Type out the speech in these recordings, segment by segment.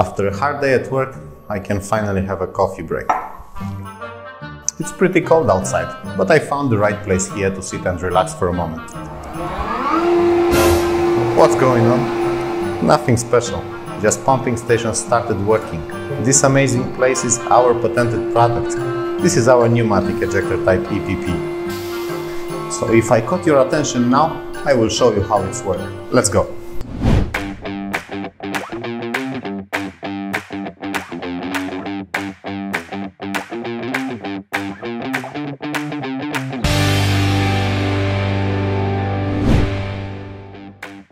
After a hard day at work, I can finally have a coffee break. It's pretty cold outside, but I found the right place here to sit and relax for a moment. What's going on? Nothing special, just pumping station started working. This amazing place is our patented product. This is our pneumatic ejector type EPP. So if I caught your attention now, I will show you how it's working. Let's go.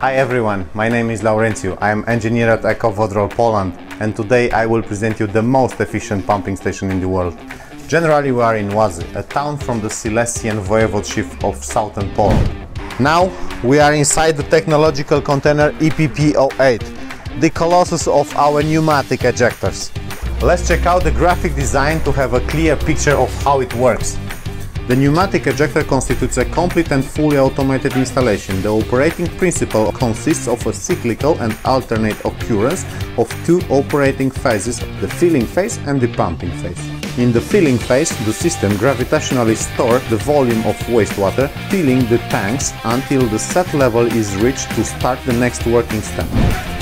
Hi everyone, my name is Laurențiu. I am engineer at EkoWodrol Poland and today I will present you the most efficient pumping station in the world. Generally we are in Łazy, a town from the Silesian voivodeship of southern Poland. Now we are inside the technological container EPP08, the colossus of our pneumatic ejectors. Let's check out the graphic design to have a clear picture of how it works. The pneumatic ejector constitutes a complete and fully automated installation. The operating principle consists of a cyclical and alternate occurrence of two operating phases, the filling phase and the pumping phase. In the filling phase, the system gravitationally stores the volume of wastewater, filling the tanks until the set level is reached to start the next working step.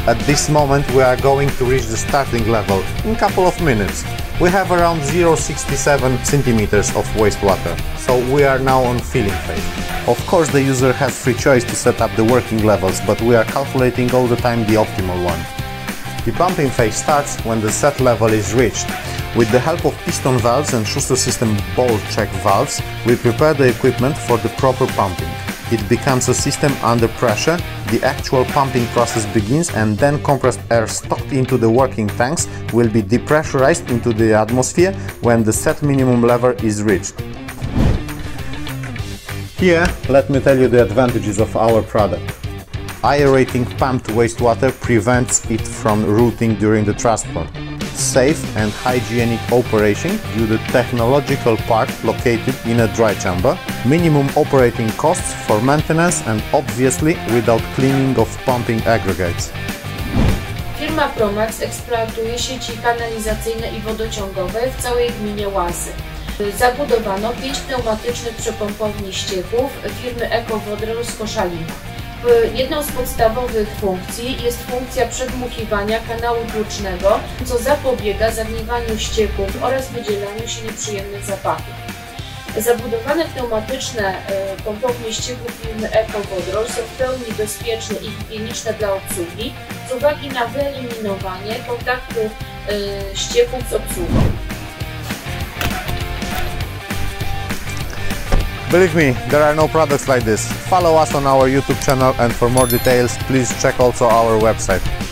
At this moment we are going to reach the starting level in a couple of minutes. We have around 0.67 centimeters of wastewater, so we are now on filling phase. Of course the user has free choice to set up the working levels, but we are calculating all the time the optimal one. The pumping phase starts when the set level is reached. With the help of piston valves and Schuster system ball check valves, we prepare the equipment for the proper pumping it becomes a system under pressure, the actual pumping process begins and then compressed air stocked into the working tanks will be depressurized into the atmosphere when the set minimum level is reached. Here, let me tell you the advantages of our product. Aerating pumped wastewater prevents it from rooting during the transport safe and hygienic operation due to technological part located in a dry chamber, minimum operating costs for maintenance and obviously without cleaning of pumping aggregates. Firma Promax eksploatuje sieci kanalizacyjne i wodociągowe w całej gminie Łazy. Zabudowano pięć pneumatycznych przepompowni ścieków firmy EcoWodrol z Koszalina. Jedną z podstawowych funkcji jest funkcja przedmuchiwania kanału tłocznego, co zapobiega zagniewaniu ścieków oraz wydzielaniu się nieprzyjemnych zapachów. Zabudowane pneumatyczne e, pompownie ścieków firmy EcoWodrol są w pełni bezpieczne i higieniczne dla obsługi z uwagi na wyeliminowanie kontaktu e, ścieków z obsługą. Believe me, there are no products like this. Follow us on our YouTube channel and for more details, please check also our website.